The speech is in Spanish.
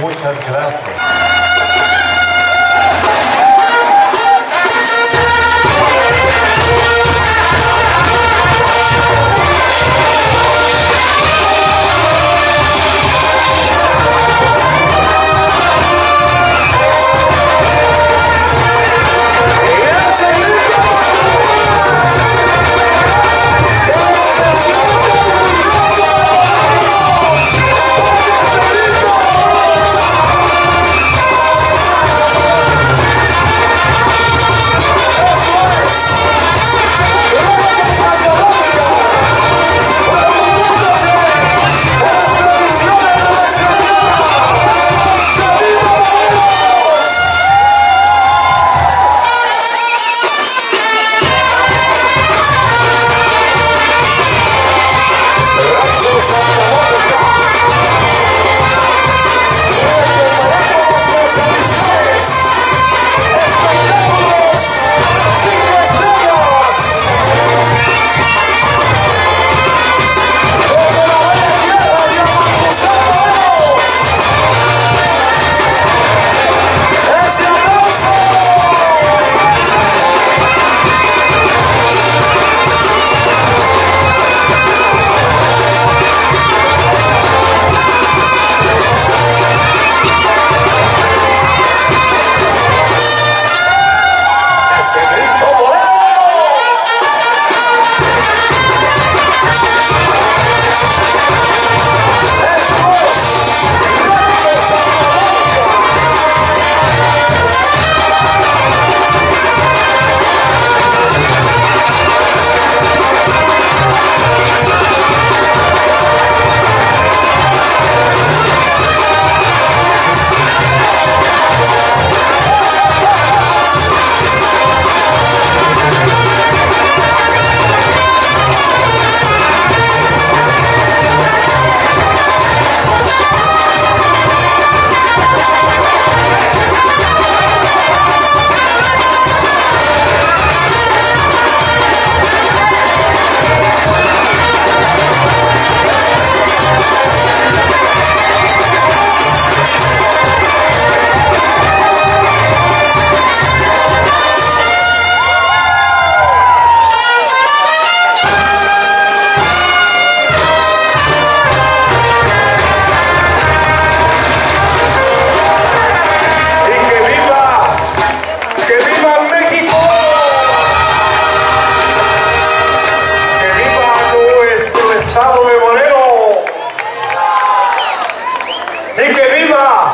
Muchas gracias. Rima.